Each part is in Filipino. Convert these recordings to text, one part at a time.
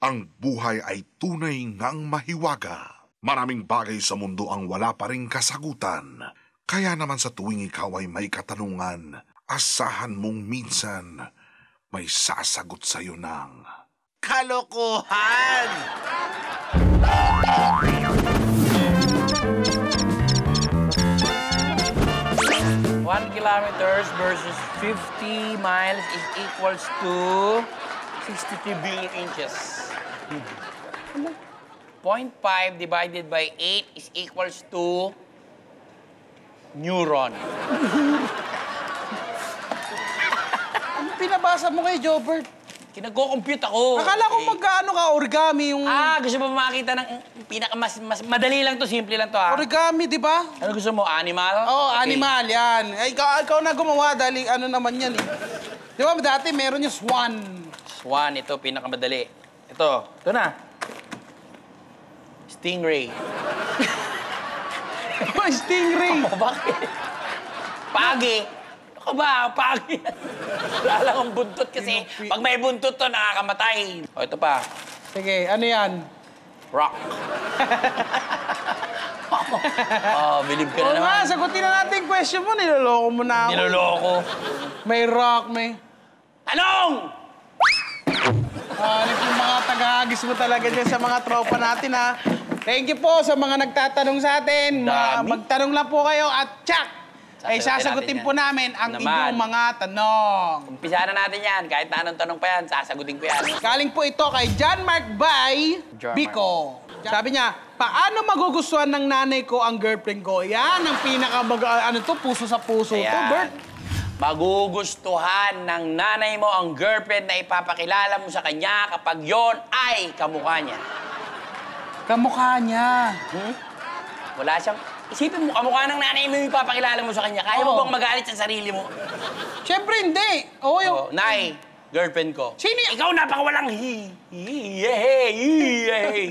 Ang buhay ay tunay ngang mahiwaga. Maraming bagay sa mundo ang wala pa rin kasagutan. Kaya naman sa tuwing ikaw ay may katanungan, asahan mong minsan may sasagot sa'yo ng... Kalokohan! One kilometers versus 50 miles is equals to 63 billion inches. 0.5 divided by 8 is equals to neuron. Ano pinabasa mo kay Jobert? Kinagko-compute ako. Akala ko Eh, magkaano ka, origami yung... Ah, gusto mo makita ng pinaka mas, mas madali lang to, simple lang to ah. Origami, di ba? Ano gusto mo, animal? Oo, Okay. animal, yan. Ay, ikaw, ikaw na gumawa dahil ano naman yan eh. Di ba dati meron yung swan. Swan, ito, pinakamadali. Ito, ito na. Stingray. Oh, stingray. O, bakit? Pagi. Ako ba? Pagi. Wala lang ang buntot kasi pag may buntot to, nakakamatay. O, ito pa. Sige, ano yan? Rock. oh, believe ka na Oo nga, naman. sagutin na natin yung question mo. Niloloko mo na ako. Niloloko. May rock, may... Tanong! Hanip yung mga tagahagis mo talaga dyan sa mga tropa natin, ha? Thank you po sa mga nagtatanong sa atin. Ma- Dami. magtanong lang po kayo at tsak! Ay Sasagutin po namin ang Naman. inyong mga tanong. Umpisa na natin yan. Kahit na anong tanong pa yan, sasagutin ko yan. Galing po ito kay John Mark Bay John Bico. Sabi niya, paano magugustuhan ng nanay ko ang girlfriend ko? Yan ang pinaka mag, ano to, puso sa puso to, Ayan. Bert. Magugustuhan ng nanay mo ang girlfriend na ipapakilala mo sa kanya kapag yon ay kamukha niya. Kamukha niya. Hmm? Wala siyang... Isipin mo, kamukha ng nanay mo yung ipapakilala mo sa kanya. Kaya mo Oo. bang magalit sa sarili mo? Siyempre hindi. Oo, yung... Oh, nay, girlfriend ko. Sino Ikaw napakawalang hi. Hi, hey, hi, hey.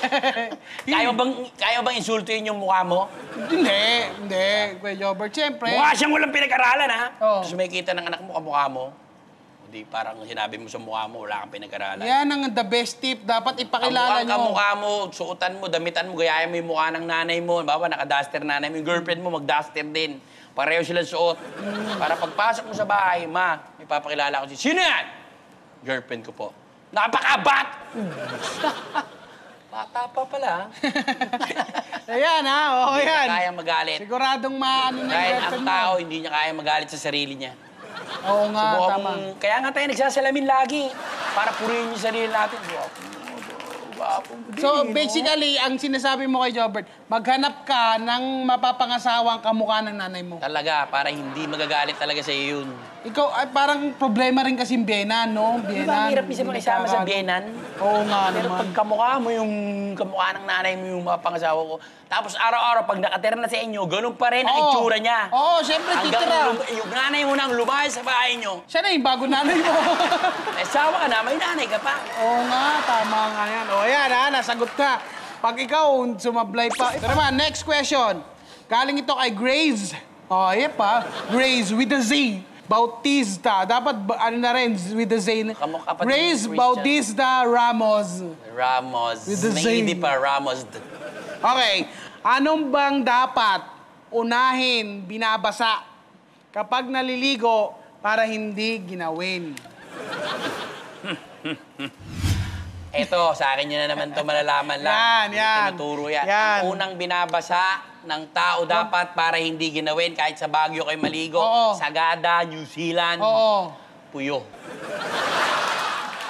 kaya bang, kaya bang insultuin yung mukha mo? Hindi, hindi. Kuya Jobert, siyempre. Mukha siyang walang pinag-aralan, ha? Oo. Tapos may kita ng anak mo kamukha mo. Hindi, parang sinabi mo sa mukha mo, wala kang pinag-aralan. Yan ang the best tip. Dapat ipakilala Kamukha, nyo. kamukha mo, suotan mo, damitan mo, gayahin mo yung mukha ng nanay mo. Baba, naka-duster nanay mo. Yung girlfriend mo, mag-duster din. Pareho silang suot. Para pagpasok mo sa bahay, ma, may papakilala ko si... Sino yan? Girlfriend ko po. Napakabat! Bata pa pala. Ayan ha, oo Hindi yan. niya kaya magalit. Siguradong maano na yung ang tao, hindi niya kaya magalit sa sarili niya. Oo nga, Subukan tama. mong- Kaya nga tayo nagsasalamin lagi. Para purihin yung sarili natin. So, basically, ang sinasabi mo kay Jobert, maghanap ka ng mapapangasawang kamukha ng nanay mo. Talaga, para hindi magagalit talaga sa iyo yun. Ikaw, ay, parang problema rin kasi Bienan, no? Bienan. ba ang hirap isa makisama sa. Bienan? Oo nga Pero naman. pag kamukha mo yung kamukha ng nanay mo yung mga pangasawa ko, tapos araw-araw pag nakatira na sa inyo, ganun pa rin ang itsura niya. Oo, Hanggang titira. lum- yung nanay mo nang lumayas sa bahay nyo, Siya na yung bago nanay mo. may asawa ka na, may nanay ka pa. Oo nga, tama nga yan. O ayan ha, nasagot ka. Pag ikaw sumablay pa. Ito naman, next question. Galing ito kay Grace. O, oh, yep ha. Grace with a Z. Bautista. Dapat ano na rin, with the Z. Kamukha pa din Grace Christian. Bautista Ramos. Ramos. With the May hindi pa, Ramos. Okay. Anong bang dapat unahin binabasa kapag naliligo para hindi ginawin? Eto, sa akin yun na naman to malalaman lang. Yan, Hindi yan. Tinuturo yan. Yan. Ang unang binabasa ng tao dapat para hindi ginawin kahit sa Baguio kayo maligo. Oo. Sagada, New Zealand, Oo. puyo.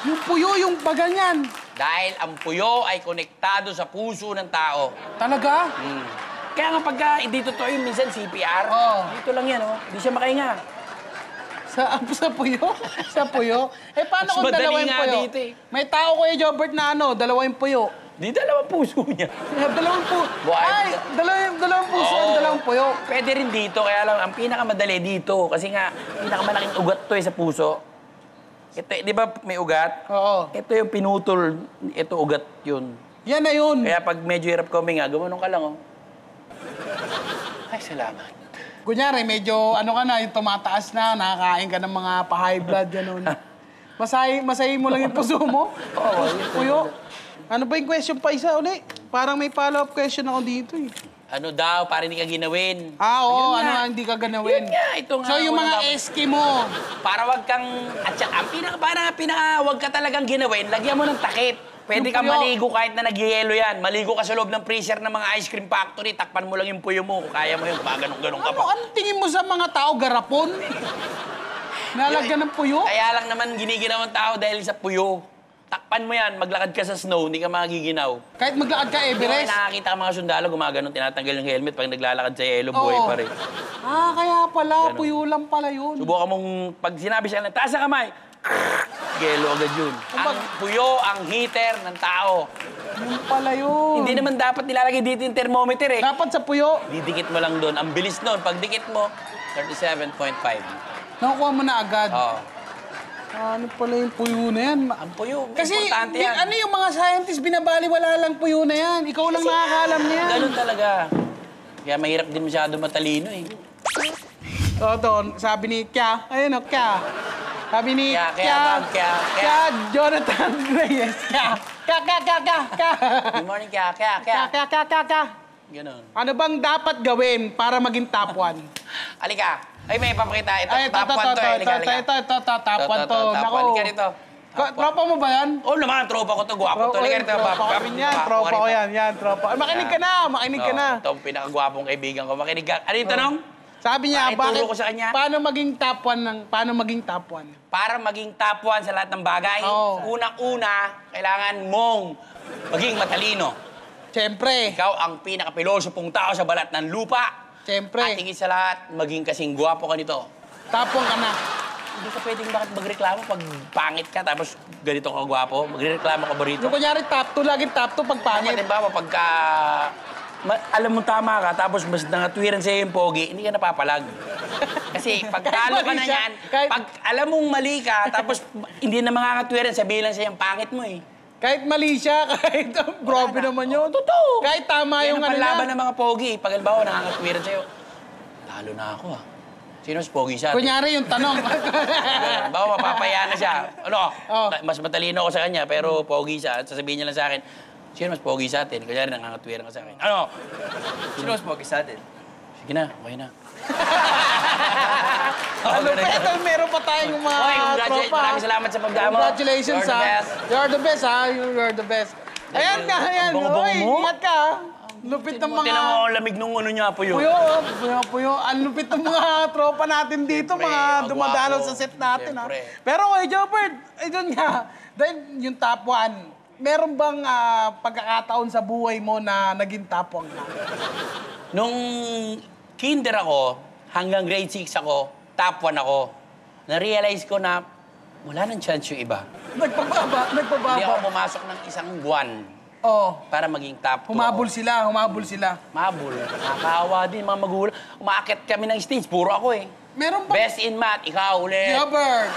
Yung puyo, yung baganyan. Dahil ang puyo ay konektado sa puso ng tao. Talaga? Hmm. Kaya nga pagka hindi totoo yung minsan CPR, Oo. dito lang yan, oh. Hindi siya makahinga. Sa, sa puyo? sa puyo? Eh, paano Mas kung madali dalawa yung nga puyo? dito eh. May tao ko Jobert na ano, dalawa yung puyo. Di dalawang puso niya. Eh, dalawang. Buhay. Ay, dalawang, dalawang puso, Oo. dalawang puyo. Pwede rin dito, kaya lang ang pinakamadali dito. Kasi nga, pinakamalaking ugat to eh sa puso. Ito, eh, di ba may ugat? Oo. Ito yung pinutol, ito ugat yun. Yan na yun. Kaya pag medyo hirap ka huminga, gumanong ka lang, oh. Ay, salamat. Kunyari, medyo ano ka na, yung tumataas na, nakakain ka ng mga pa-high blood, ganun. Masahe, masahe mo lang yung puso mo? Oo, Puyo. Ano ba yung question pa isa uli? Parang may follow-up question ako dito eh. Ano daw, para hindi ka ginawin. Ah, oo, ano nga. hindi ka ganawin. Yun nga, ito nga. So yung mga dapat- eski mo, Para wag kang... At saka, ang pinaka, para pinaka, wag ka talagang ginawin, lagyan mo ng takip. Pwede Yung kang maligo kahit na nagyayelo yan. Maligo ka sa loob ng freezer ng mga ice cream factory, takpan mo lang yung puyo mo. Kaya mo yun, pa ganun-ganun ka ano, pa. ano tingin mo sa mga tao garapon? Nalagyan ng puyo? Kaya lang naman giniginaw ang tao dahil sa puyo. Takpan mo yan, maglakad ka sa snow, hindi ka magiginaw. Kahit maglakad ka Everest? nakakita ang mga sundalo, gumaganon, tinatanggal yung helmet pag naglalakad sa yelo, buhay Oo. pa rin. Ah, kaya pala, Ganun. puyo lang pala yun. Subukan mong, pag sinabi siya na, taas ang kamay, yelo agad yun. Ang puyo, ang heater ng tao. Yun pala yun. Hindi naman dapat nilalagay dito yung thermometer eh. Dapat sa puyo, Didikit mo lang doon. Ang bilis noon. Pag dikit mo, 37.5. nakukuha mo na agad. Oo. Ano pala yung puyo na yan? Ang puyo, Kasi importante bi- yan. ano yung mga scientists binabaliwala lang puyo na yan. Ikaw lang nakakaalam niyan. Ganun talaga. Kaya mahirap din masyado matalino eh. Oo, doon. Sabi ni Kya. Ayun o, Kya. Sabi ni Kya, Kya, Kya, Kya. Kya Jonathan Reyes. Kya. Kya, Kya, Kya, Kya, Kya. Good morning, kaya, Kya, kaya. Kya, Kya, Kya, Kya. Ganun. Ano bang dapat gawin para maging top one? Halika. Ay, may papakita. Ito, Ay, top ito, one to ito, eh. ito, ito, ito, top Ito, one ito, to. top Naku. one. Halika rito. Tropa mo ba yan? Oh, naman, tropa ko to. Gwapo to. Halika rito. tropa ko rin yan. Tropa ko yan, yan, tropa. Makinig ka na, makinig ka Oo, na. Ito ang pinakagwapong kaibigan ko. Makinig ka. Ano yung tanong? Sabi niya, Pakituro bakit, ko sa kanya. paano maging top one ng, paano maging top one? Para maging top one sa lahat ng bagay, Oo. unang-una, kailangan mong maging matalino. Siyempre, Ikaw ang pinakapilosopong tao sa balat ng lupa. At siyempre, higit sa lahat, maging kasing gwapo ka nito. top one ka na. Hindi ka pwedeng bakit magreklamo pag pangit ka tapos ganito ka gwapo. Magreklamo ka ba rito? Yung kunyari top 2, laging top 2 pag Pangit, pangit. ba? Pagka ma- alam mo tama ka, tapos mas nangatwiran sa'yo yung pogi, hindi ka napapalag. Kasi pag talo ka na siya, yan, kahit- pag alam mong mali ka, tapos hindi na makakatwiran, sabihin lang sa'yo, ang pangit mo eh. Kahit mali siya, kahit grabe naman yun. Totoo. Kahit tama Yan yung ano niya. ng mga pogi. Pag halimbawa, nakakatwiran sa'yo, talo na ako ah. Sino mas pogi siya? Kunyari yung tanong. Bawa, mapapaya na siya. Ano? Oh. Mas matalino ako sa kanya, pero pogi siya. Sasabihin niya lang sa akin, sino mas pogi sa atin? Kunyari, nangangatwiran ka sa akin. Ano? Sino mas pogi sa atin? Sige na, okay na. ano pa ito, meron pa tayong mga Okay, congratulations. tropa. Maraming salamat sa pagdamo. Congratulations, ha. best. You're the best, ha. You're the best. Ayan nga, ayan. Mo. ingat ka, ha. Lupit ng mga... Tinan mo lamig nung ano niya, puyo. Puyo, oh, puyo, puyo. Ang lupit ng mga tropa natin dito, mga dumadalo sa set natin, ha. Siyempre. Pero, kay Jobert, ayun nga, dahil yung top one, meron bang ah, pagkakataon sa buhay mo na naging top one ka? Nung kinder ako, hanggang grade 6 ako, top 1 ako, na-realize ko na wala nang chance yung iba. Nagpababa, Hindi ako nagpababa. pumasok ng isang buwan Oh, para maging top 2 humabol sila, humabol sila. Mabul. Nakakaawa din mga magulang. Umaakit kami ng stage, puro ako eh. Meron bang... Best in math, ikaw ulit. Jobert,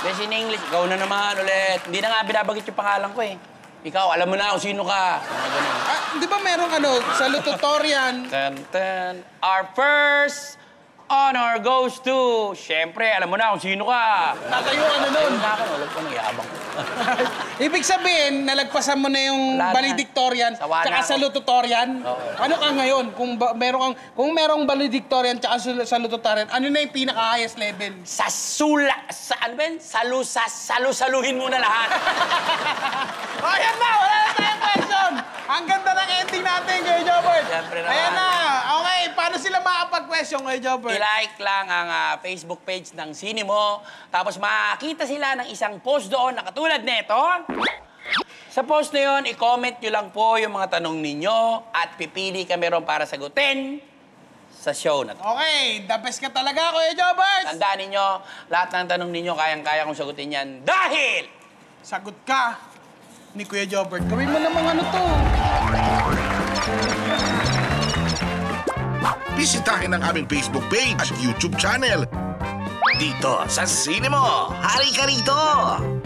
Best in English, ikaw na naman ulit. Hindi na nga binabagit yung pangalan ko eh. Ikaw, alam mo na kung sino ka. Ah, di ba merong ano, sa tutorial, Ten, ten. Our first honor goes to... Siyempre, alam mo na kung sino ka. tatayo ka na nun. Ayun na ako, alam ko nang yabang ko. Ibig sabihin, nalagpasan mo na yung Wala na. valedictorian Sawa na tsaka ako. salutatorian. Ano ka ngayon? Kung ba, meron kang kung merong valedictorian tsaka sul- salutatorian, ano na yung pinaka highest level? Sa sula... Sa ano ba yun? Salu, sa, salu-saluhin mo na lahat. Oh, yan na! Wala na tayong question! Ang ganda ng ending natin, Kuya Jobert. Siyempre naman. Ayan na. Okay, paano sila makapag-question, Kuya Jobert? I-like lang ang ah, Facebook page ng Sinimo. Tapos makakita sila ng isang post doon na katulad nito. Sa post na yun, i-comment nyo lang po yung mga tanong ninyo at pipili kami ron para sagutin sa show na to. Okay, the best ka talaga, Kuya Jobert. Tandaan ninyo, lahat ng tanong ninyo, kayang-kaya kong sagutin yan dahil Sagot ka ni Kuya Jobert. Gawin mo namang ano to. Bisitahin ang aming Facebook page at YouTube channel. Dito sa Cinemo, hari ka rito!